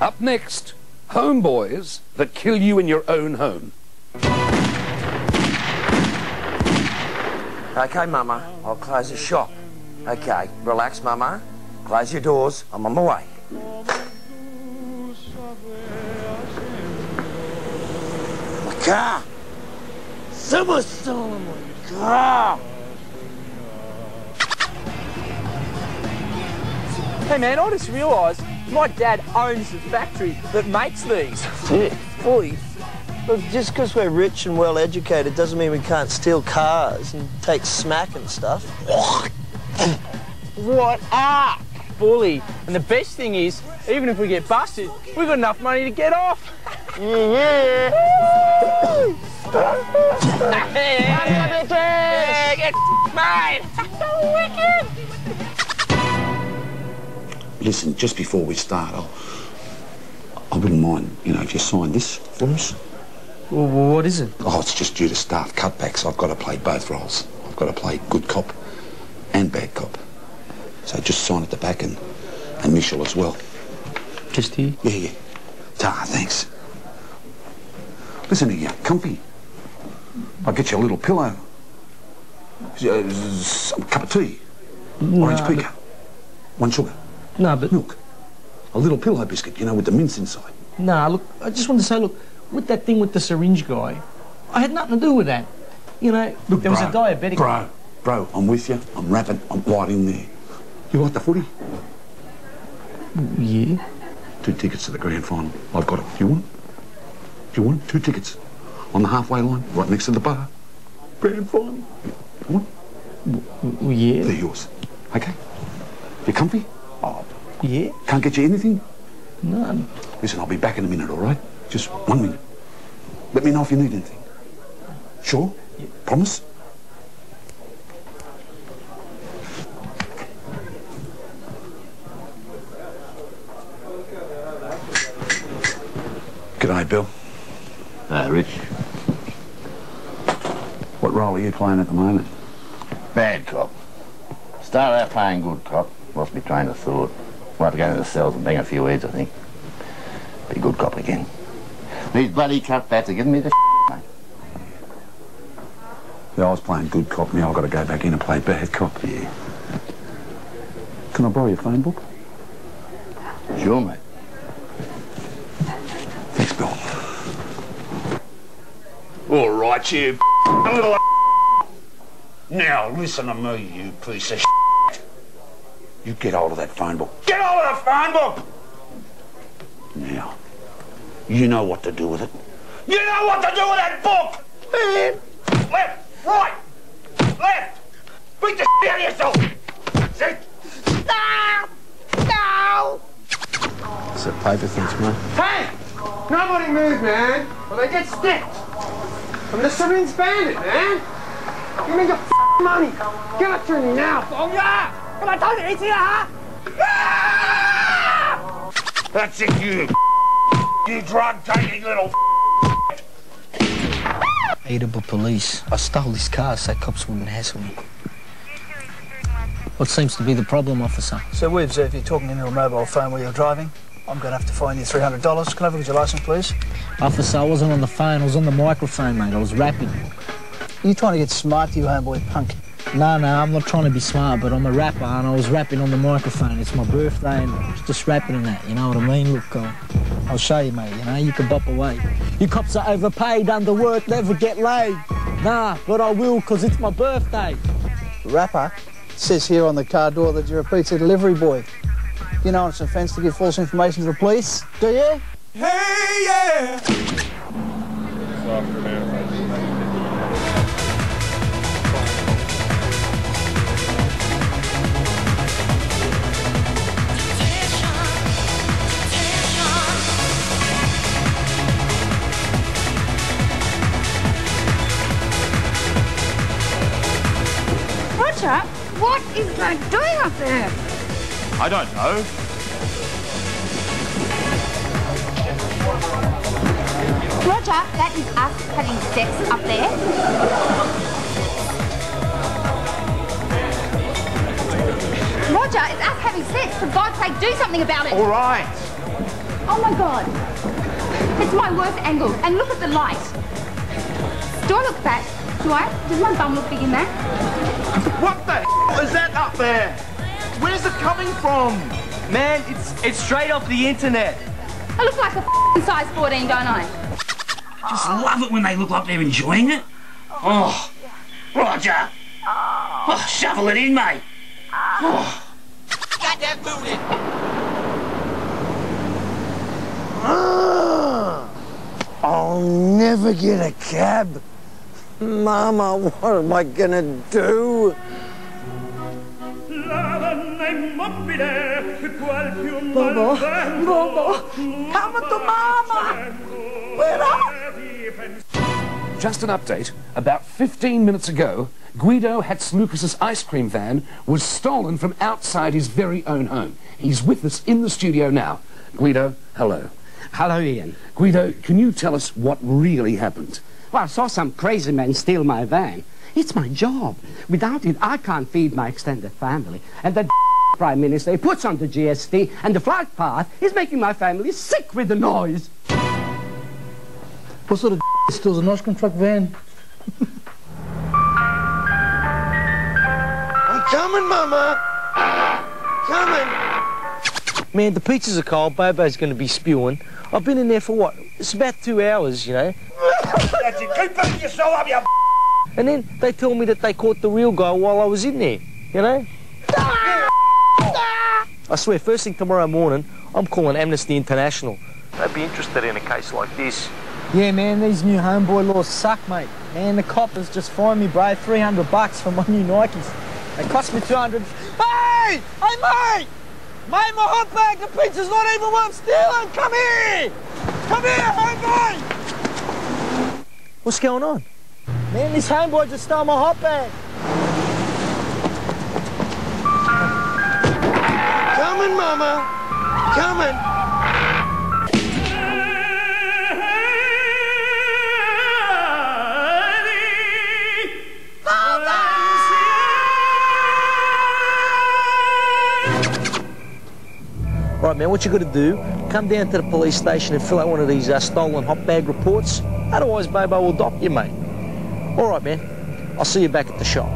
Up next, homeboys that kill you in your own home. Okay, Mama, I'll close the shop. Okay, relax, Mama. Close your doors. I'm on my way. My car! Someone's stolen my car! Hey man, I just realised my dad owns the factory that makes these. Yeah. Fully. Look, just because we're rich and well educated doesn't mean we can't steal cars and take smack and stuff. What up? Bully. And the best thing is, even if we get busted, we've got enough money to get off. Yeah, yeah. Get made. Listen, just before we start, I'll, I wouldn't mind, you know, if you sign this for us. Well, what is it? Oh, it's just due to staff cutbacks. I've got to play both roles. I've got to play good cop and bad cop. So just sign at the back and initial as well. Just here? Yeah, yeah. Ta, thanks. Listen you, comfy. I'll get you a little pillow. Uh, some cup of tea. Orange Nah, pica. One sugar. No, but Milk. A little pillow biscuit, you know, with the mince inside. Nah, look, I just wanted to say, look, with that thing with the syringe guy, I had nothing to do with that. You know, Look, there was a diabetic. Bro, bro, I'm with you. I'm rapping. I'm right in there. You like the footy? Yeah. Two tickets to the grand final. I've got it. You want? You want? Two tickets. On the halfway line, right next to the bar. Grand final. You want? Yeah. They're yours. Okay? You comfy? Oh, Yeah. can't get you anything? None. Listen, I'll be back in a minute, all right? Just one minute. Let me know if you need anything. Sure? Promise? Good G'day, Bill. Uh, Rich, What role are you playing at the moment? bad cop. Start out playing good cop, lost my train of thought. We'll have to go into the cells and bang a few heads, I think. Be good cop again. These bloody cutbacks are giving me the mate. Yeah, I was playing good cop. Now I've got to go back in and play bad cop. Yeah, Can I borrow your phone book? sure, mate. Thanks, Bill. All right, you little. Now listen to me, you piece of. You get hold of that phone book. Get hold of the phone book. Now, you know what to do with it. You know what to do with that book. Left, right, left. Beat the shit out of yourself. See? No, no. It's a paper things, mate. Hey! Nobody move, man! Or they get sticked! I'm the syringe bandit, man! Give me your f***ing money! Give it to me now! 放 呀！今日偷你钱啊 That's it, you. You drug-taking little. Eatable police. I stole this car so cops wouldn't hassle me. What seems to be the problem, officer? So, Wibbs, if you're talking into a mobile phone while you're driving, I'm going to have to fine you $300. Can I have a look at your license, please? Officer, I wasn't on the phone, I was on the microphone, mate. I was rapping. Are you trying to get smart, you homeboy punk? No, no, I'm not trying to be smart, but I'm a rapper and I was rapping on the microphone. It's my birthday and I was just rapping in that, you know what I mean? Look, uh, I'll show you, mate, you know, you can bop away. You cops are overpaid, underworked, never get laid. Nah, but I will, because it's my birthday. Rapper? Says here on the car door that you're a pizza delivery boy. You know it's an offence to give false information to the police, do you? Hey, yeah! That doing up there? I don't know. Roger, that is us having sex up there. Roger, it's us having sex. For God's sake, do something about it. All right. Oh, Oh my god. It's my worst angle. And look at the light. Do I look fat? Do I? Does my bum look big in that? What the hell is that up there? Where's it coming from? Man, it's it's straight off the internet. I look like a f***ing size 14, don't I? Just love it when they look like they're enjoying it. Oh, Roger. Oh, shovel it in, mate. Oh. Goddamn booty! I'll never get a cab. Mama, what am I gonna do? Bobo, Bobo, come to mama. Where are Just an update. About 15 minutes ago, Guido Hatzlukas' ice cream van was stolen from outside his very own home. He's with us in the studio now. Guido, hello. Hello, Ian. Guido, can you tell us what really happened? Well, I saw some crazy man steal my van. It's my job. Without it, I can't feed my extended family. And the Prime Minister he puts on the GST, and the flight path is making my family sick with the noise. What sort of steals an ice cream truck van? I'm coming, Mama. Coming. Man, the pizzas are cold. Bobo's going to be spewing. I've been in there for what? It's about two hours, you know. That's it. Keep beating yourself up, you And then they tell me that they caught the real guy while I was in there, you know? I swear, first thing tomorrow morning, I'm calling Amnesty International. They'd be interested in a case like this. Yeah, man, these new homeboy laws suck, mate. Man, the coppers just fined me, bro, 300 bucks for my new Nikes. They cost me 200. Hey! Hey, mate! Mate, my hot bag, the pizza's not even worth stealing! Come here! Come here, homeboy! What's going on? Man, this homeboy just stole my hot bag. Coming, Mama. Coming. Right, man, what you got to do, come down to the police station and fill out one of these uh, stolen hot bag reports. Otherwise, Bobo will dock you, mate. All right, man. I'll see you back at the shop.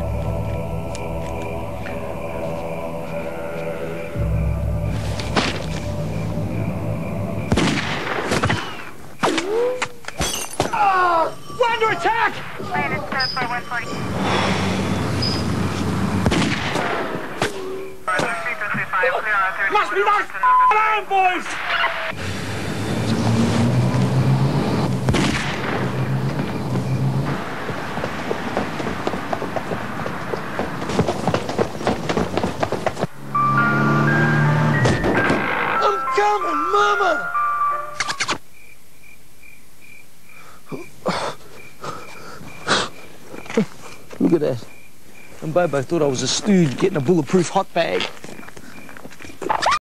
Oh, we're under attack! Must be nice alarm, boys! Mama. Look at that. And Bobo thought I was a stooge getting a bulletproof hot bag.